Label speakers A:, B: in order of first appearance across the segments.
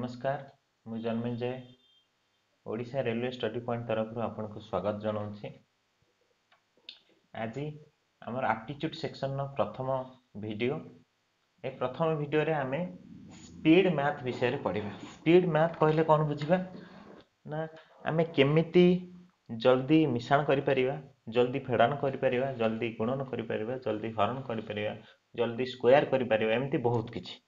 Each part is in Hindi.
A: नमस्कार मु जन्मेजय ओडा रेलवे स्टडी पॉइंट तरफ आपन को स्वागत जनाऊँ आज आम आप्टिच्यूड सेक्शन प्रथम वीडियो ए प्रथम वीडियो रे आमे स्पीड मैथ विषय पढ़ा स्पीड मैथ कहले कौन बुझा ना आम केमी जल्दी मिशाण कर जल्दी फेड़ान कर जल्दी गुणन कर जल्दी हरण कर जल्दी स्क्वयर करमती बहुत किसी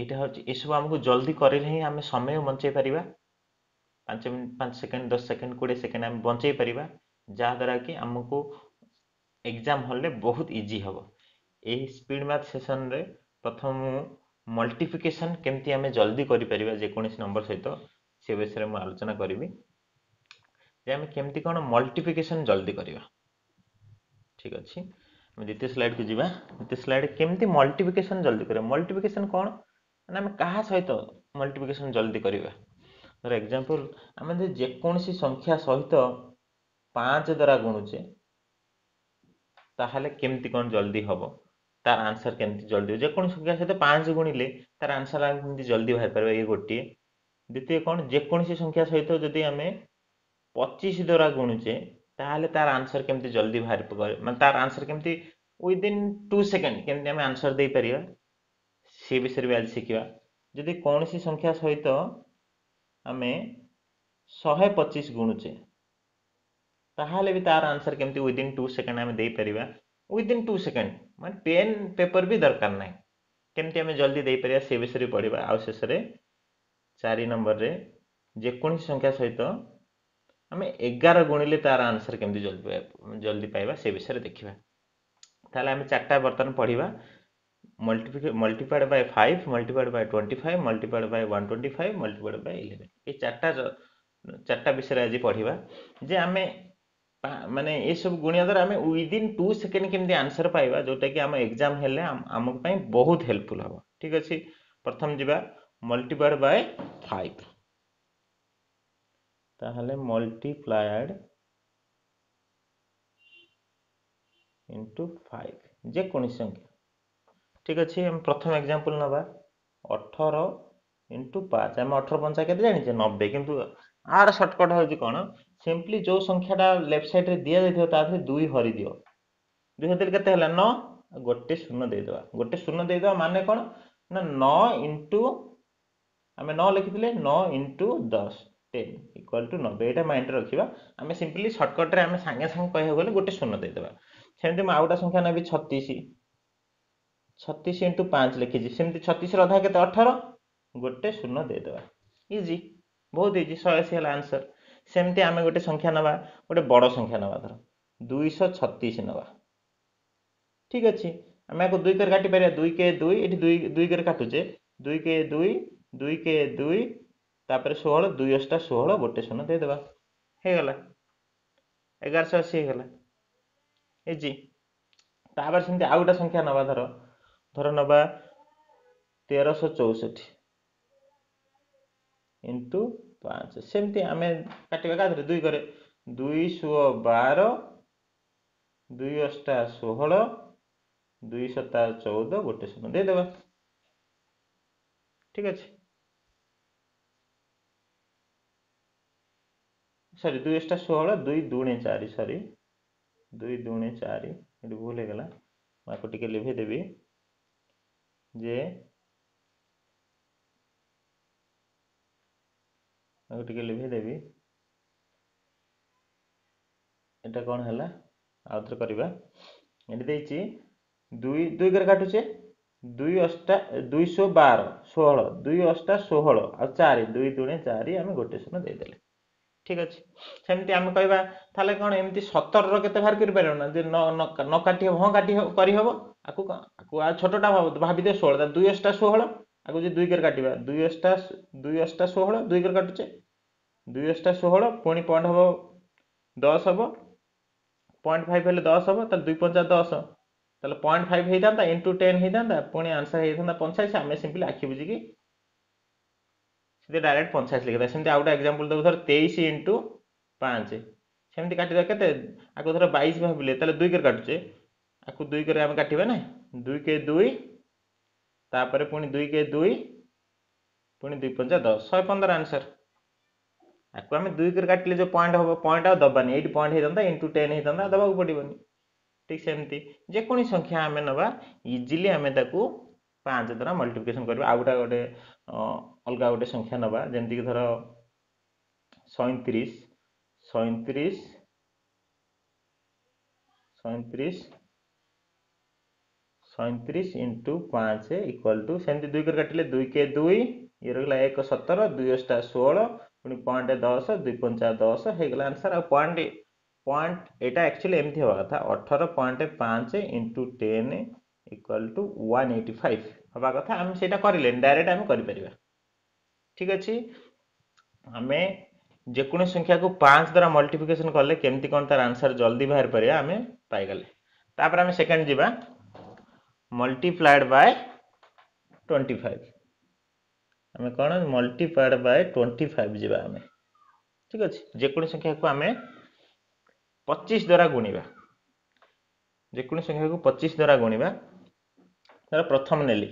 A: এইটা হচ্ছে এসবু আমাকে জলদি করলে ହିଁ ଆମେ ସମୟ ବଞ୍ଚାଇ ପାରିବା ପାଞ୍ଚ ମିନିଟ୍ ପାଞ୍ଚ ସେକେଣ୍ଡ ଦଶ ସେକେଣ୍ଡ କୋଡ଼ିଏ ସେକେଣ୍ଡ ଆମେ ବଞ୍ଚାଇ ପାରିବା ଯାହାଦ୍ୱାରା କି ଆମକୁ ଏକ୍ଜାମ୍ ହଲ୍ରେ ବହୁତ ଇଜି ହେବ ଏହି ସ୍ପିଡ଼୍ ମ୍ୟାଥ୍ ସେସନ୍ରେ ପ୍ରଥମ ମୁଁ ମଲ୍ଟିପ୍ଲିକେସନ୍ କେମିତି ଆମେ ଜଲ୍ଦି କରିପାରିବା ଯେକୌଣସି ନମ୍ବର ସହିତ ସେ ବିଷୟରେ ମୁଁ ଆଲୋଚନା କରିବି ଯେ ଆମେ କେମିତି କ'ଣ ମଲ୍ଟିପ୍ଲିକେସନ୍ ଜଲ୍ଦି କରିବା ଠିକ୍ ଅଛି ଆମେ ଦ୍ୱିତୀୟ ସ୍ଲାଇଡ଼୍କୁ ଯିବା ଦ୍ୱିତୀୟ ସ୍ଲାଇଡ଼୍ କେମିତି ମଲ୍ଟିପ୍ଲିକେସନ୍ ଜଲ୍ଦି କରିବା ମଲ୍ଟିପ୍ଲିକେସନ୍ କ'ଣ ମାନେ ଆମେ କାହା ସହିତ ମଲ୍ଟିପ୍ଲିକେସନ୍ ଜଲ୍ଦି କରିବା ଧର ଏକ୍ଜାମ୍ପଲ୍ ଆମେ ଯଦି ଯେକୌଣସି ସଂଖ୍ୟା ସହିତ ପାଞ୍ଚ ଦ୍ୱାରା ଗୁଣୁଛେ ତାହେଲେ କେମିତି କ'ଣ ଜଲ୍ଦି ହେବ ତାର ଆନ୍ସର୍ କେମିତି ଜଲ୍ଦି ଯେକୌଣସି ସଂଖ୍ୟା ସହିତ ପାଞ୍ଚ ଗୁଣିଲେ ତାର ଆନ୍ସର୍ ଆମେ କେମିତି ଜଲ୍ଦି ବାହାରିପାରିବା ଇଏ ଗୋଟିଏ ଦ୍ଵିତୀୟ କ'ଣ ଯେକୌଣସି ସଂଖ୍ୟା ସହିତ ଯଦି ଆମେ ପଚିଶ ଦ୍ୱାରା ଗୁଣୁଛେ ତାହେଲେ ତାର ଆନ୍ସର୍ କେମିତି ଜଲ୍ଦି ବାହାରି ମାନେ ତାର ଆନ୍ସର୍ କେମିତି ୱିଦିନ୍ ଟୁ ସେକେଣ୍ଡ କେମିତି ଆମେ ଆନ୍ସର୍ ଦେଇପାରିବା से विषय भी आज शिखा जदि कौन संख्या सहित आम शहे पचिश गुणुचे भी तार आंसर केमती विदिन टू सेकेंड आम देपर विदिन टू सेकेंड मैं पेन पेपर भी दरकार ना केमती आम जल्दी देपर से विषय भी पढ़ा आ शेष चारि नंबर में जेकोसी संख्या सहित आम एगार गुणिले तार आंसर केमती जल्दी जल्दी पाया से विषय देखा तेल आम चार्टा बर्तन पढ़ा मल्टीफिक multiplied by five multiplied by twenty five multiplied by one twenty five multiplied by eleven ये चार्टा चार्टा विषय आज पढ़ा जे आम मानने ये सब गुणिया द्वारा आम विदिन टू सेकेंड केमी आंसर पाइबा जोटा कि आम एग्जाम आमको बहुत हेल्पफुल हम ठीक अच्छे प्रथम जी मल्टीपाइड बाय फाइव ताहले मल्टीप्लायड इंटु फाइव जेको संख्या ঠিক ଅଛି ଆମେ ପ୍ରଥମ ଏକ୍ଜାମ୍ପଲ୍ ନେବା ଅଠର ଇଣ୍ଟୁ ପାଞ୍ଚ ଆମେ ଅଠର ପଞ୍ଚା କେତେ ଜାଣିଛେ ନବେ କିନ୍ତୁ ଆର ସର୍ଟକଟ୍ ହେଉଛି କ'ଣ ସିମ୍ପଲି ଯେଉଁ ସଂଖ୍ୟାଟା ଲେଫ୍ଟ ସାଇଡ଼୍ରେ ଦିଆଯାଇଥିବ ତା ଦେହରେ ଦୁଇ ହରିଦିଅ ଦୁଇ ହରିଦେଲେ କେତେ ହେଲା ନଅ ଗୋଟେ ଶୂନ ଦେଇଦେବା ଗୋଟେ ଶୂନ ଦେଇଦେବା ମାନେ କ'ଣ ନା ନଅ ଇଣ୍ଟୁ ଆମେ ନଅ ଲେଖିଥିଲେ ନଅ ଇଣ୍ଟୁ ଦଶ ଟେନ୍ ଇକ୍ୱାଲ୍ ଟୁ ନବେ ଏଇଟା ମାଇଣ୍ଡରେ ରଖିବା ଆମେ ସିମ୍ପଲି ସର୍ଟକଟ୍ରେ ଆମେ ସାଙ୍ଗେ ସାଙ୍ଗେ କହିବାକୁ ଗଲେ ଗୋଟେ ଶୂନ ଦେଇଦେବା ସେମିତି ମୁଁ ଆଉ ଗୋଟେ ସଂଖ୍ୟା ନେବି ଛତିଶ ছত্রিশ ইন্টু ପାଞ୍ଚ ଲେଖିଛି ସେମିତି ଛତିଶର ଅଧା କେତେ ଅଠର ଗୋଟେ ଶୂନ ଦେଇଦେବା ଇଜି ବହୁତ ଇଜି ଶହେ ଅଶୀ ହେଲା ଆନ୍ସର ସେମିତି ଆମେ ଗୋଟେ ସଂଖ୍ୟା ନେବା ଗୋଟେ ବଡ଼ ସଂଖ୍ୟା ନେବା ଧର ଦୁଇଶହ ଛତିଶ ନେବା ଠିକ୍ ଅଛି ଆମେ ଆକୁ ଦୁଇ କରି କାଟିପାରିବା ଦୁଇ କେ ଦୁଇ ଏଠି ଦୁଇ ଦୁଇ କରି କାଟୁଛେ ଦୁଇ କେ ଦୁଇ ଦୁଇ କେ ଦୁଇ ତାପରେ ଷୋହଳ ଦୁଇ ଅଶଟା ଷୋହଳ ଗୋଟେ ଶୂନ ଦେଇଦେବା ହେଇଗଲା ଏଗାରଶହ ଅଶୀ ହେଇଗଲା ଇଜି ତାପରେ ସେମିତି ଆଉ ଗୋଟେ ସଂଖ୍ୟା ନେବା ଧର ଧର ନେବା ତେରଶହ ଚଉଷଠି ଇଣ୍ଟୁ ପାଞ୍ଚ ସେମିତି ଆମେ କାଟିବା କାଧରେ ଦୁଇ କରେ ଦୁଇଶହ ବାର ଦୁଇ ଅଷ୍ଟା ଷୋହଳ ଦୁଇ ସତା ଚଉଦ ଗୋଟେ ଶୂନ ଦେଇଦେବା ଠିକ ଅଛି ସରି ଦୁଇ ଅଷ୍ଟା ଷୋହଳ ଦୁଇ ଦୁଣେ ଚାରି ସରି ଦୁଇ ଦୁଣେ ଚାରି ଏଠି ଭୁଲ ହେଇଗଲା ଆକୁ ଟିକେ ଲିଭେଇ যে ତାକୁ ଟିକେ ଲିଭେଇ ଦେବି এটা କ'ଣ ହେଲା ଆଉଥରେ କରିବା ଏଠି ଦେଇଛି ଦୁଇ ଦୁଇ ଘରେ କାଟୁଛେ ଦୁଇ ଅଷ୍ଟା ଦୁଇଶହ ବାର ଷୋହଳ ଦୁଇ ଅଷ୍ଟା ଷୋହଳ ଆଉ ଚାରି ଦୁଇ ଦୁଣେ ଚାରି ଆମେ ଗୋଟେ ଶୂନ ଦେଇଦେଲେ ঠিক ଅଛି ସେମିତି ଆମେ କହିବା ତାହେଲେ କ'ଣ ଏମିତି ସତରର କେତେ ବାହାର କରିପାରିବ ନା ଯେ ନ ନ କାଟି ହେବ ହଁ କାଟି କରିହେବ ଆକୁ ଆକୁ ଆଉ ଛୋଟଟା ଭାବିଦିଅ ଷୋହଳ ତାହେଲେ ଦୁଇ ଅଷ୍ଟା ଷୋହଳ ଆକୁ ଯଦି ଦୁଇ କରି କାଟିବା ଦୁଇ ଅଷ୍ଟା ଦୁଇ ଅଷ୍ଟା ଷୋହଳ ଦୁଇ କରି କାଟୁଛେ ଦୁଇ ଅଷ୍ଟା ଷୋହଳ ପୁଣି ପଏଣ୍ଟ ହେବ ଦଶ ହେବ ପଏଣ୍ଟ ଫାଇଭ୍ ହେଲେ ଦଶ ହେବ ତାହେଲେ ଦୁଇ ପଞ୍ଚା ଦଶ ତାହେଲେ ପଏଣ୍ଟ ଫାଇଭ୍ ହେଇଥାନ୍ତା ଟୁ ଟେନ୍ ହେଇଥାନ୍ତା ପୁଣି ଆନ୍ସର୍ ହେଇଥାନ୍ତା ପଞ୍ଚାଳିଶ ଆମେ ସିମ୍ପଲି ଆଖି ବୁଝିକି ସିଏ ଡାଇରେକ୍ଟ ପଞ୍ଚାଅଶୀ ଲେଖିଦେବା ସେମିତି ଆଉ ଗୋଟେ ଏକ୍ଜାମ୍ପଲ୍ ଦେବୁ ଧର ତେଇଶ ଇଣ୍ଟୁ ପାଞ୍ଚ ସେମିତି କାଟିଦେବା କେତେ ଆକୁ ଧର ବାଇଶ ଭାବିଲେ ତାହେଲେ ଦୁଇ କରି କାଟୁଛେ ଆକୁ ଦୁଇ କରି ଆମେ କାଟିବା ନା ଦୁଇ କେ ଦୁଇ ତାପରେ ପୁଣି ଦୁଇ କେ ଦୁଇ ପୁଣି ଦୁଇ ପଞ୍ଚା ଦଶ ଶହେ ପନ୍ଦର ଆନ୍ସର୍ ଆକୁ ଆମେ ଦୁଇ କରି କାଟିଲେ ଯେଉଁ ପଏଣ୍ଟ ହେବ ପଏଣ୍ଟ ଆଉ ଦେବାନି ଏଇଠି ପଏଣ୍ଟ ହେଇଥାନ୍ତା ଇଣ୍ଟୁ ଟେନ୍ ହେଇଥାନ୍ତା ଦେବାକୁ ପଡ଼ିବନି ଠିକ୍ ସେମିତି ଯେକୌଣସି ସଂଖ୍ୟା ଆମେ ନେବା ଇଜିଲି ଆମେ ତାକୁ ପାଞ୍ଚ ଦ୍ୱାରା ମଲ୍ଟିପ୍ଲିକେସନ୍ କରିବା ଆଉ ଗୋଟେ ଗୋଟେ अलग गोटे संख्या नवा जमीक धर सैंतीस सैंतीस सैंतीस सैंतीस इंटु पाँच इक्वाल टू से दुई कर काटिले दुई के दुई ये रहा एक सतर दुईटा षोह पुणी पॉइंट दस दुई पंचा दस होगा आंसर आ पॉइंट पॉइंट एटा एक्चुअली एमती हवा कथा अठर पॉइंट पाँच into ten equal to one eighty five हवा कथा आम से करे डायरेक्ट आम कर ठीक अच्छे आम जेको संख्या को पाँच द्वारा मल्टीप्लिकेशन कले कमी कौन तार आंसर जल्दी बाहर पर आम पाईले आम सेकेंड जी मल्टीप्लाएड बाय ट्वेंटी फाइव आम कौन मल्टीप्लाएड बाय ट्वेंटी फाइव जावा आम ठीक अच्छे जेको संख्या को आम पचीस द्वारा गुणवा जेको संख्या को पचिश द्वारा गुणवा प्रथम नेली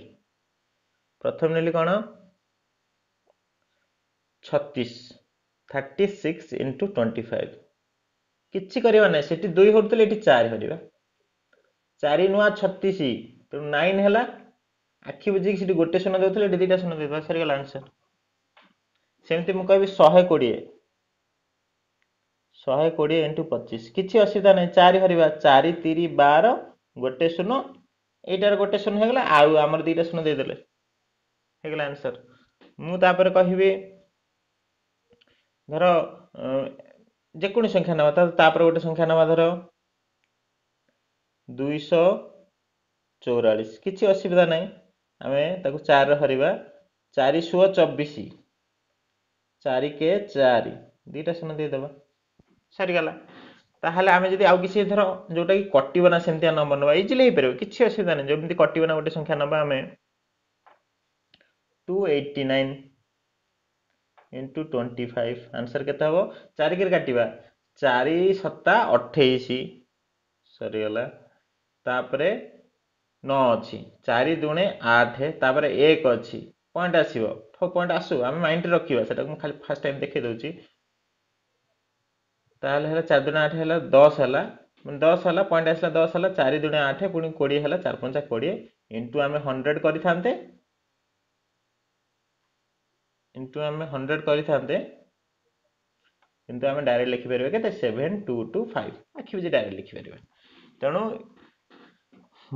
A: પ્રથમ નીલે કોણ 36 * 25 કીચી કરીવાને સેટી 2 હોતલે એટી 4 હરીવા 4 * 9 36 તો 9 હેલા આખી બજી કીસીટી ગોટે સનો દેતલે એટી 3 સનો દેવા સરલ આન્સર સેંતિ મુકા બી 120 120 * 25 કીચી અસીતા નહી 4 હરીવા 4 3 12 ગોટે સનો એટાર ગોટે સનો હેલા આઉ આમર 2 સનો દે દેલે ହେଇଗଲା ଆନ୍ସର ମୁଁ ତାପରେ କହିବି ଧର ଯେକୌଣସି ସଂଖ୍ୟା ନେବା ତାପରେ ଗୋଟେ ସଂଖ୍ୟା ନେବା ଧର ଦୁଇଶହ ଚଉରାଳିଶ କିଛି ଅସୁବିଧା ନାହିଁ ଆମେ ତାକୁ ଚାରିରେ ହରିବା ଚାରିଶହ ଚବିଶ ଚାରିକେ ଚାରି ଦୁଇଟା ସିନା ଦେଇଦେବା ସରିଗଲା ତାହେଲେ ଆମେ ଯଦି ଆଉ କିଛି ଧର ଯେଉଁଟାକି କଟିବ ନା ସେମିତିଆ ନମ୍ବର ନେବା ଇଜିଲି ହେଇପାରିବ କିଛି ଅସୁବିଧା ନାହିଁ ଯେମିତି କଟିବ ନା ଗୋଟେ ସଂଖ୍ୟା ନେବା ଆମେ 289 ইন্টু টোয়েন্টি ফাইভ আনসার কেতে হব চারিকে কাটিবা চারি সত্তা অঠেইশ সরিগলা তাপরে ন অছি চারি দুণে আঠ তাপরে এক অছি পয়েন্ট আসব পয়েন্ট আসু আমি মাইন্ডে রকিবা সেটা খালি ফার্স্ট টাইম দেখাই দেছি তাহলে হলে চারি দুণে আঠ হল দশ হল দশ হল পয়েন্ট আসলে দশ হল চারি দুণে আঠ পুঁ কোড়িয়ে হল চার পঞ্চা কোড়িয়ে ইন্টু আমি হন্ড্রেড করে থাকে ଇଣ୍ଟୁ ଆମେ ହଣ୍ଡ୍ରେଡ଼ କରିଥାନ୍ତେ କିନ୍ତୁ ଆମେ ଡାଇରେକ୍ଟ ଲେଖିପାରିବା କେତେ ସେଭେନ୍ ଟୁ ଟୁ ଫାଇଭ୍ ଆଖି ବୁଝି ଡାଇରେକ୍ଟ ଲିଖିପାରିବା ତେଣୁ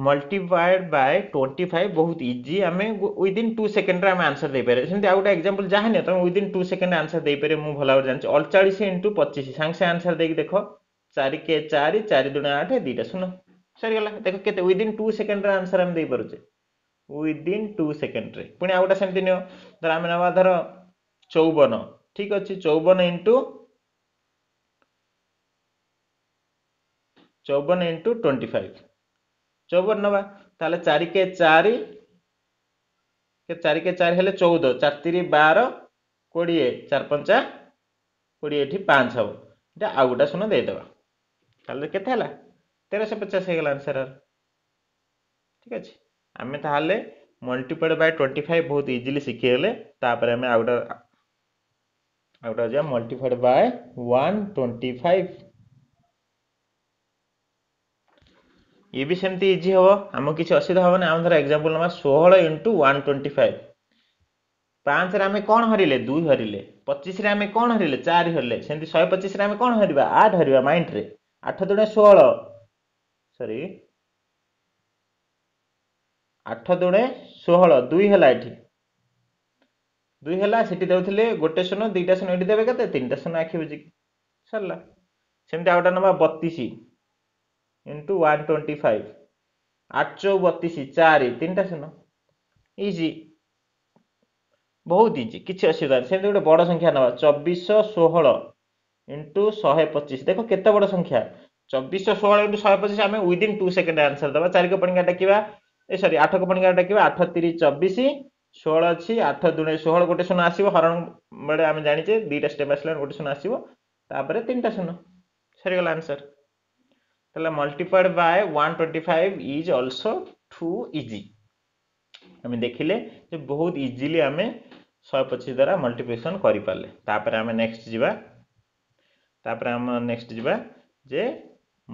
A: ମଲ୍ଟିପ୍ଲାଏଡ୍ ବାଏ ଟ୍ୱେଣ୍ଟି ଫାଇଭ୍ ବହୁତ ଇଜି ଆମେ ୱିଦିନ୍ ଟୁ ସେକେଣ୍ଡରେ ଆମେ ଆନ୍ସର ଦେଇପାରିବା ସେମିତି ଆଉ ଗୋଟେ ଏକ୍ଜାମ୍ପଲ୍ ଯାହା ନିଅ ତମେ ୱିଦିନ୍ ଟୁ ସେକେଣ୍ଡ ଆନ୍ସର ଦେଇପାରିବ ମୁଁ ଭଲ ଭାବରେ ଜାଣିଛି ଅଡ଼ଚାଳିଶ ଇଣ୍ଟୁ ପଚିଶ ସାଙ୍ଗେ ସାଙ୍ଗେ ଆନ୍ସର ଦେଇକି ଦେଖ ଚାରି କେ ଚାରି ଚାରି ଦୁଣା ଆଠ ଦୁଇଟା ଶୂନ ସରିଗଲା ଦେଖ କେତେ ୱିଦିନ୍ ଟୁ ସେକେଣ୍ଡର ଆନ୍ସର ଆମେ ଦେଇପାରୁଛେ ୱିଦିନ୍ ଟୁ ସେକେଣ୍ଡରେ ପୁଣି ଆଉ ଗୋଟେ ସେମିତି ନିଅ ଧର ଆମେ ନେବା ଧର ଚଉବନ ଠିକ୍ ଅଛି ଚଉବନ ଇଣ୍ଟୁ ଚଉବନ ଇଣ୍ଟୁ ଟ୍ୱେଣ୍ଟି ଫାଇଭ୍ ଚଉବନ ନେବା ତାହେଲେ ଚାରି କେ ଚାରି ଚାରି କେ ଚାରି ହେଲେ ଚଉଦ ଚାରି ତିରି ବାର କୋଡ଼ିଏ ଚାରି ପଞ୍ଚା କୋଡ଼ିଏ ଏଠି ପାଞ୍ଚ ହେବ ଏଇଟା ଆଉ ଗୋଟେ ଶୂନ ଦେଇଦେବା ତାହେଲେ କେତେ ହେଲା ତେରଶହ ପଚାଶ ହେଇଗଲା ଆନ୍ସର୍ ଠିକ୍ ଅଛି आम तेल मल्टीपल बाय ट्वेंटी फाइव बहुत इजिली शिखीगले आम आउट आ जाए multiple by one twenty five ये भी सेमती इजी हम आम किसी असुविधा हमने आम थोड़ा एक्जामपल ना षोह इंटू वन ट्वेंटी फाइव पाँच रे कौन हरिले दुई हरिले पचिश आम कौन हरिले चार हरिले सेमती शहे पचिश आम कौन हर आठ हर माइंड आठ दुणे षोह सरी আঠ দুণେ ষোହଳ ଦୁଇ ହେଲା ଏଠି ଦୁଇ ହେଲା ସେଠି ଦେଉଥିଲେ ଗୋଟେ ଶୂନ ଦୁଇଟା ଶୂନ ଏଠି ଦେବେ କେତେ ତିନିଟା ଶୂନ ଆଖି ବୁଝିକି ସରିଲା ସେମିତି ଆଉ ଗୋଟେ ନେବା ବତିଶ ଇଣ୍ଟୁ ୱାନ୍ ଟ୍ୱେଣ୍ଟି ଫାଇଭ୍ ଆଠ ଚଉ ବତିଶ ଚାରି ତିନିଟା ଶୂନ ଇଜି ବହୁତ ଇଜି କିଛି ଅସୁବିଧା ନାହିଁ ସେମିତି ଗୋଟେ ବଡ଼ ସଂଖ୍ୟା ନେବା ଚବିଶଶହ ଷୋହଳ ଇଣ୍ଟୁ ଶହେ ପଚିଶ ଦେଖ କେତେ ବଡ଼ ସଂଖ୍ୟା ଚବିଶଶହ ଷୋହଳ ଇଣ୍ଟୁ ଶହେ ପଚିଶ ଆମେ ୱିଦିନ୍ ଟୁ ସେକେଣ୍ଡ ଆନ୍ସର ଦେବା ଚାରିକ ପଣିକା ଡାକିବା ଏ ସରି ଆଠ କୁ ପୁଣି ଡାକିବା ଆଠ ତିରି ଚବିଶ ଷୋହଳ ଅଛି ଆଠ ଦୁଣେ ଷୋହଳ ଗୋଟେ ଶୂନ ଆସିବ ହରଣ ବେଳେ ଆମେ ଜାଣିଛେ ଦୁଇଟା ଷ୍ଟେପ୍ ଆସିଲାଣି ଗୋଟେ ଶୂନ ଆସିବ ତାପରେ ତିନିଟା ଶୂନ ସରିଗଲା ଆନ୍ସର তাহলে multiplied by one twenty five is also too easy আমি দেখিলে যে বহুত ইজিলি আমি শহে পঁচিশ দ্বারা মল্টিপ্লিকেসন করিপারলে তাপরে আমি নেক্সট যা তাপরে আমি নেক্সট যা যে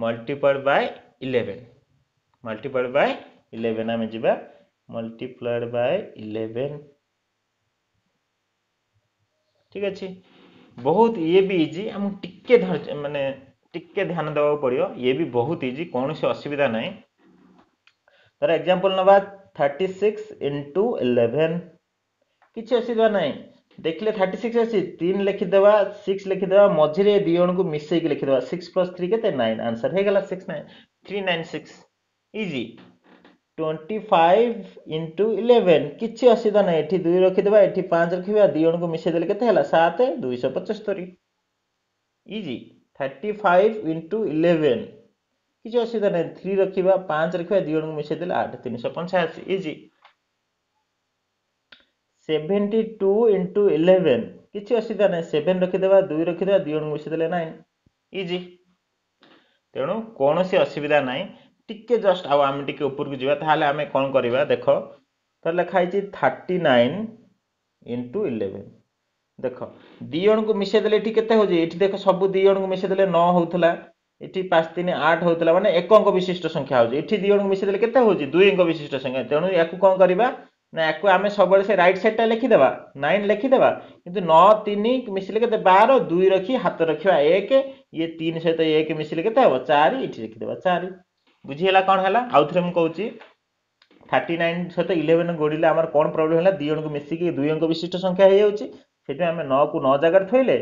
A: multiplied by eleven multiplied by eleven आम जा मल्टीप्लाएड बाय इलेवेन ठीक अच्छे बहुत ये भी इजी आम टे मैंने टी ध्यान देवा पड़ो ये भी बहुत इजी कौन असुविधा ना तर एक्जामपल ना थर्टी सिक्स इंटु इलेवेन किसी असुविधा ना देखिले थर्टी सिक्स अच्छी तीन लिखिदे सिक्स लिखिदे मझे दु जन को मिसेक लिखिदे सिक्स प्लस थ्री के नाइन आंसर होगा six nine three nine six easy 25 into 11 किछि असुविधा ना एठी 2 रखि देबा एठी 5 रखि देबा दुइ अंक मिसै देले केते हला 7 275 इजी 35 into 11 किछि असुविधा नै 3 रखिबा 5 रखिबा दुइ अंक मिसै देले 8 385 इजी 72 into 11 किछि असुविधा नै 7 रखि देबा 2 रखि देबा दुइ अंक मिसै देले 9 इजी तेनो कोनोसी असुविधा नै ଟିକେ ଜଷ୍ଟ ଆଉ ଆମେ ଟିକେ ଉପରକୁ ଯିବା ତାହେଲେ ଆମେ କ'ଣ କରିବା ଦେଖ ତାହେଲେ ଲେଖା ହେଇଛି ଥାର୍ଟି ନାଇନ୍ ଇଣ୍ଟୁ ଇଲେଭେନ୍ ଦେଖ ଦୁଇ ଜଣଙ୍କୁ ମିଶାଇ ଏଠି କେତେ ହେଉଛି ଏଠି ଦେଖ ସବୁ ଦୁଇ ଜଣଙ୍କୁ ମିଶେଇଦେଲେ ଦେଲେ ନଅ ହେଉଥିଲା ଏଠି ପାଞ୍ଚ ତିନି ଆଠ ହେଉଥିଲା ମାନେ ଏକ ଅଙ୍କ ବିଶିଷ୍ଟ ସଂଖ୍ୟା ହେଉଛି ଏଠି ଦୁଇ ଜଣଙ୍କୁ ମିଶେଇଦେଲେ କେତେ ହେଉଛି ଦୁଇ ଅଙ୍କ ବିଶିଷ୍ଟ ସଂଖ୍ୟା ତେଣୁ ୟାକୁ କ'ଣ କରିବା ନା ୟାକୁ ଆମେ ସବୁବେଳେ ସେ ରାଇଟ୍ ସାଇଡ଼୍ଟା ଲେଖିଦେବା ନାଇନ୍ ଲେଖିଦେବା କିନ୍ତୁ ନଅ ତିନି ମିଶିଲେ କେତେ ବାର ଦୁଇ ରଖି ହାତ ରଖିବା ଏକ ଇଏ ତିନି ସହିତ ଏକ ମିଶିଲେ କେତେ ହେବ ଚାରି ଏଠି ଲେଖିଦେବା ଚାରି ବୁଝିହେଲା କ'ଣ ହେଲା ଆଉଥରେ ମୁଁ କହୁଛି থার্টি নাইন সহ ইলেভেন গোড়লে আমার কোণ প্রোবলেম হল দুই জনক মিশিকি দুই অঙ্ক বিশিষ্ট সংখ্যা হয়ে যাচ্ছে সেটা আমি নু ন জায়গায় থইলে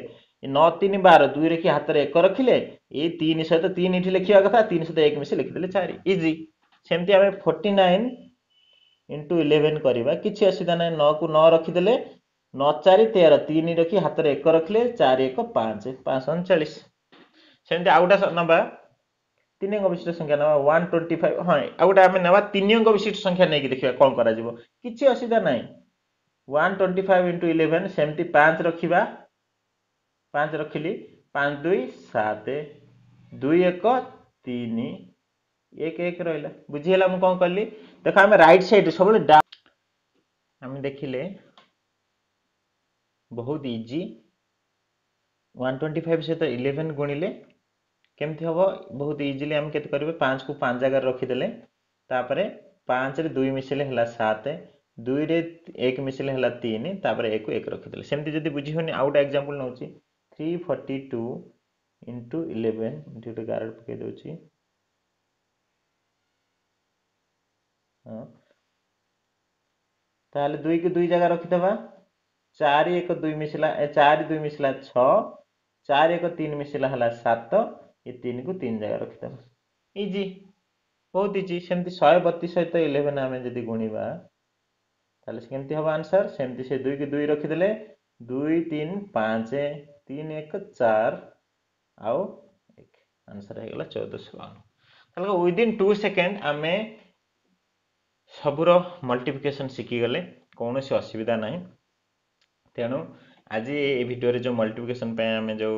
A: ন তিন বার দুই রেখি হাতের এক রখিলে এই তিন সহ তিন এটি লেখা কথা তিন সহ এক মিশি লিখিদেলে চারি ইজি সেমতি আমি ফোর্টি নাইন ইন্টু ইলেভেন করা কিছু অসুবিধা নাই নু ন রখিদেলে ন চারি তের তিন রখি হাতের এক রখিলে চারি এক পাঁচ পাঁচ অনচাশ সেমতি আউটা নবা ତିନି ଅଙ୍କ ବିଶିଷ୍ଟ ସଂଖ୍ୟା ନେବା ୱାନ୍ ଟ୍ୱେଣ୍ଟି ଫାଇଭ ହଁ ଆଉ ଗୋଟେ ଆମେ ନେବା ତିନି ଅଙ୍କ ବିଶିଷ୍ଟ ସଂଖ୍ୟା ନେଇକି ଦେଖିବା କ'ଣ କରାଯିବ କିଛି ଅସୁବିଧା ନାହିଁ one twenty five into eleven ସେମିତି ପାଞ୍ଚ ରଖିବା ପାଞ୍ଚ ରଖିଲି ପାଞ୍ଚ ଦୁଇ ସାତ ଦୁଇ ଏକ ତିନି ଏକ ଏକ ରହିଲା ବୁଝିହେଲା ମୁଁ କ'ଣ କଲି ଦେଖ ଆମେ ରାଇଟ୍ ସାଇଡ଼୍ ସବୁବେଳେ ଆମେ ଦେଖିଲେ ବହୁତ ଇଜି ୱାନ୍ ଟ୍ୱେଣ୍ଟି ଫାଇଭ ସହିତ ଇଲେଭେନ୍ ଗୁଣିଲେ केमती हम बहुत इजिली आम के पाँच को पाँच जगार रखीदे पाँच दुई मिसले है सात दुईरे एक मिसले हैन तापर एक एक रखीदे सेमती जब बुझी हुए आउ गए एक्जामपल नौ three forty two into eleven गोटे गार पक ताल दुई को दुई जगह रखीद चार एक दुई मिसला चार दुई मिसला छ चार एक तीन मिसला है सात ये तीन को तीन जगह रखिदेव इजी बहुत इजी सेमती शहे बतीस सहित इलेवेन आम जब गुणवा तमती हम आंसर सेमती से दुई कि दुई रखिदे दुई तीन पाँच तीन एक चार आओ आंसर हो गला चौदहश विदिन टू सेकेंड आम सबुर मल्टिफिकेसन शिखिगले कौन असुविधा ना तेणु आज ये भिडियो जो मल्टिफिकेसन आम जो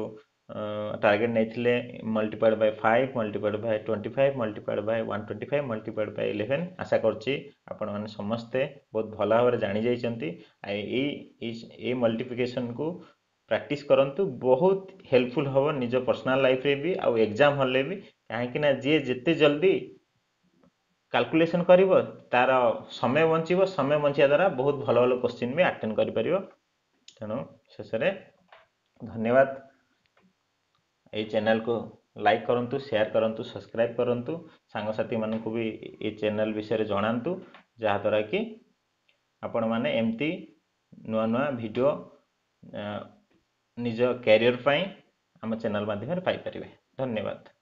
A: टारगेट नहीं multiplied multiplied by five multiplied by twenty five multiplied by one twenty five multiplied by eleven आशा कर समस्ते बहुत भल भाव जाणी जाइंटे मल्टीप्लिकेसन को प्राक्ट करूँ बहुत हेल्पफुल हम निज पर्सनाल लाइफ रे भी आउ एक्जाम हल्ले भी कहीं जी जिते जल्दी काल्कुलेसन कर तार समय बच समय बचा द्वारा बहुत भल भल क्वेश्चि भी आटेन्पर तेणु शेष धन्यवाद चैनल को लाइक करूँ सेयार करूँ सब्सक्राइब करूँ सांगसाथी मान भी चैनल विषय जनातु जहाद्वारा कि आपण मैंने एमती नुआ नुआ भिड निज कैरियर पर आम चैनल मध्यम पाई धन्यवाद